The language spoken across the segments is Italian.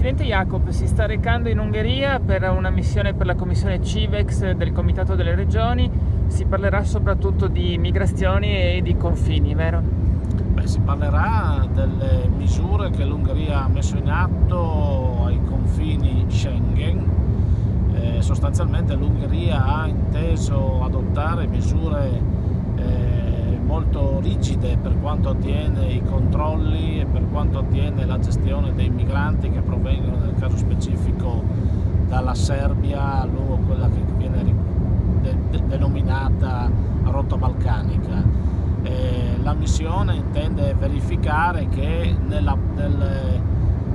Presidente Jacob si sta recando in Ungheria per una missione per la commissione CIVEX del Comitato delle Regioni. Si parlerà soprattutto di migrazioni e di confini, vero? Beh, si parlerà delle misure che l'Ungheria ha messo in atto ai confini Schengen. Eh, sostanzialmente l'Ungheria ha inteso adottare misure eh, molto rigide per quanto attiene i controlli quanto attiene la gestione dei migranti che provengono nel caso specifico dalla Serbia lungo quella che viene denominata rotta balcanica. Eh, la missione intende verificare che nella, nel,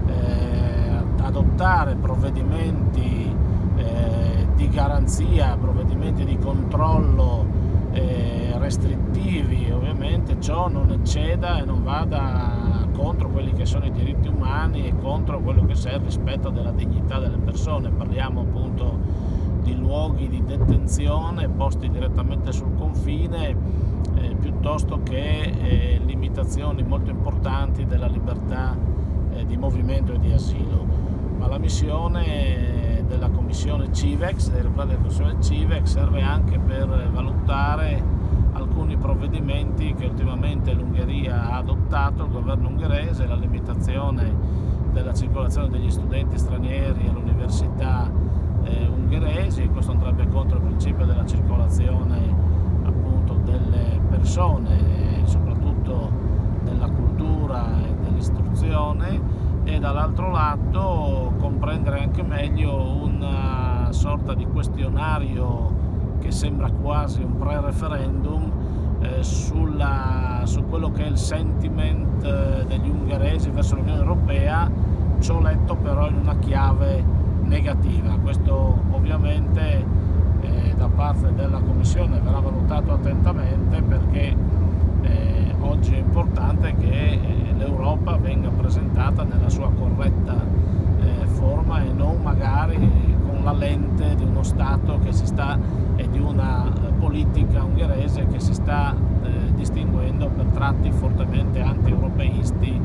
eh, adottare provvedimenti eh, di garanzia, provvedimenti di controllo restrittivi, ovviamente ciò non ecceda e non vada contro quelli che sono i diritti umani e contro quello che è il rispetto della dignità delle persone. Parliamo appunto di luoghi di detenzione posti direttamente sul confine eh, piuttosto che eh, limitazioni molto importanti della libertà eh, di movimento e di asilo. Ma la missione della commissione CIVEX, della commissione CIVEX serve anche per valutare alcuni provvedimenti che ultimamente l'Ungheria ha adottato, il governo ungherese, la limitazione della circolazione degli studenti stranieri all'università eh, ungheresi, questo andrebbe contro il principio della circolazione appunto delle persone, soprattutto della cultura e dell'istruzione e dall'altro lato comprendere anche meglio una sorta di questionario che sembra quasi un pre-referendum eh, su quello che è il sentiment eh, degli ungheresi verso l'Unione Europea, ciò letto però in una chiave negativa. Questo ovviamente eh, da parte della Commissione verrà valutato attentamente perché eh, oggi è importante che eh, presentata nella sua corretta eh, forma e non magari con la lente di uno Stato che si sta e di una eh, politica ungherese che si sta eh, distinguendo per tratti fortemente anti-europeisti.